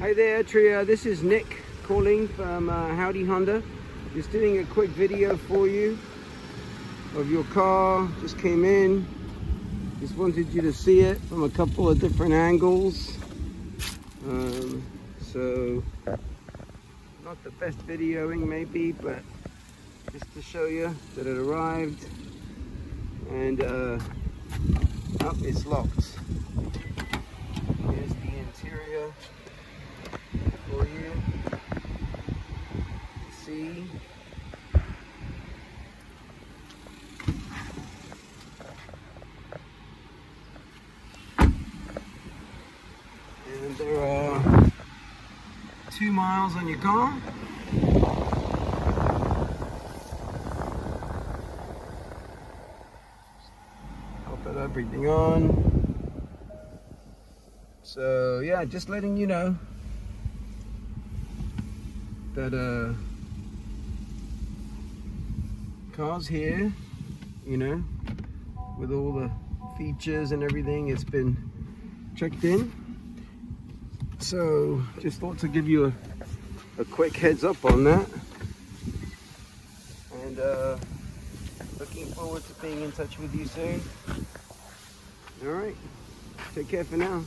Hi there, Tria. This is Nik calling from uh, Howdy Honda. Just doing a quick video for you of your car. Just came in. Just wanted you to see it from a couple of different angles. Um, so, not the best videoing maybe, but just to show you that it arrived. And, uh, oh, it's locked. Here's the interior for you. See? And are two miles on your car. I'll put everything on. So yeah, just letting you know that uh car's here, you know, with all the features and everything. It's been checked in. So just thought to give you a, a quick heads up on that. And uh, looking forward to being in touch with you soon. All right, take care for now.